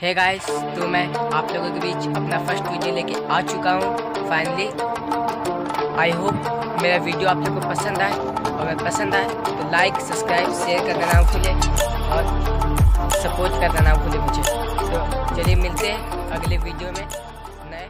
है गाइस तो मैं आप लोगों के बीच अपना फ़र्स्ट वीडियो लेके आ चुका हूँ फाइनली आई होप मेरा वीडियो आप लोगों को पसंद आए। और अगर पसंद आए तो लाइक सब्सक्राइब शेयर कर देना खुले और सपोर्ट कर देना खुले मुझे। तो चलिए मिलते हैं अगले वीडियो में नए